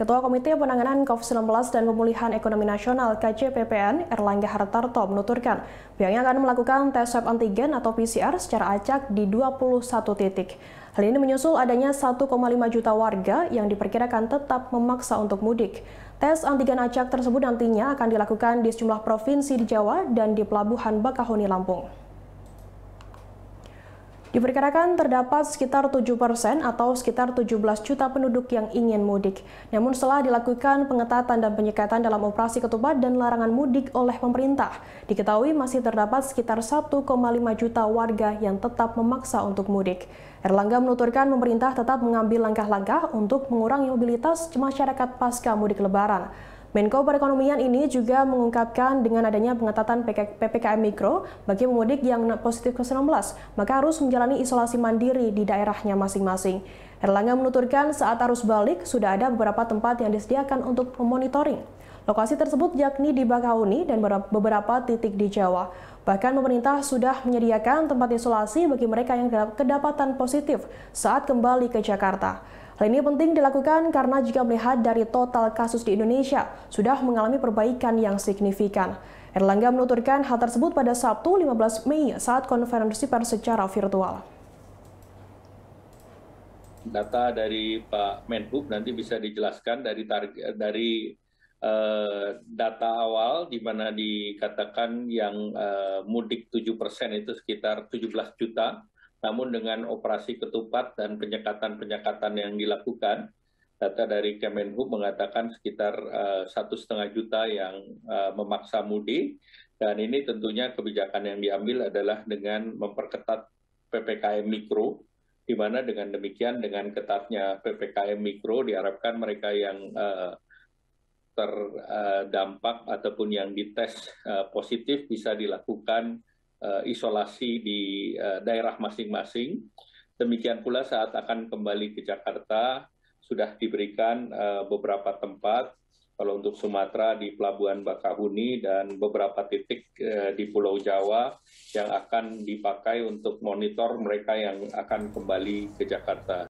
Ketua Komite Penanganan COVID-19 dan Pemulihan Ekonomi Nasional KCPPN Erlangga Hartarto menuturkan pihaknya akan melakukan tes swab antigen atau PCR secara acak di 21 titik. Hal ini menyusul adanya 1,5 juta warga yang diperkirakan tetap memaksa untuk mudik. Tes antigen acak tersebut nantinya akan dilakukan di sejumlah provinsi di Jawa dan di Pelabuhan Bakahuni, Lampung. Diperkirakan terdapat sekitar 7 persen atau sekitar 17 juta penduduk yang ingin mudik. Namun setelah dilakukan pengetatan dan penyekatan dalam operasi ketupat dan larangan mudik oleh pemerintah, diketahui masih terdapat sekitar 1,5 juta warga yang tetap memaksa untuk mudik. Erlangga menuturkan pemerintah tetap mengambil langkah-langkah untuk mengurangi mobilitas masyarakat pasca mudik lebaran. Menko Perekonomian ini juga mengungkapkan dengan adanya pengetatan PPKM Mikro bagi pemudik yang positif COVID-19, maka harus menjalani isolasi mandiri di daerahnya masing-masing. Erlangga menuturkan saat arus balik sudah ada beberapa tempat yang disediakan untuk memonitoring. Lokasi tersebut yakni di Bakauni dan beberapa titik di Jawa. Bahkan pemerintah sudah menyediakan tempat isolasi bagi mereka yang kedapatan positif saat kembali ke Jakarta. Hal ini penting dilakukan karena jika melihat dari total kasus di Indonesia sudah mengalami perbaikan yang signifikan. Erlangga menuturkan hal tersebut pada Sabtu 15 Mei saat konferensi pers secara virtual. Data dari Pak Menhub nanti bisa dijelaskan dari target dari uh, data awal di mana dikatakan yang uh, mudik 7% itu sekitar 17 juta namun dengan operasi ketupat dan penyekatan-penyekatan yang dilakukan, data dari Kemenhub mengatakan sekitar eh, satu setengah juta yang uh, memaksa mudik, dan ini tentunya kebijakan yang diambil adalah dengan memperketat ppkm mikro, di mana dengan demikian dengan ketatnya ppkm mikro diharapkan mereka yang uh, terdampak ataupun yang dites uh, positif bisa dilakukan uh, isolasi di uh, daerah masing-masing. Demikian pula saat akan kembali ke Jakarta sudah diberikan uh, beberapa tempat kalau untuk Sumatera di Pelabuhan Bakahuni dan beberapa titik uh, di Pulau Jawa yang akan dipakai untuk monitor mereka yang akan kembali ke Jakarta.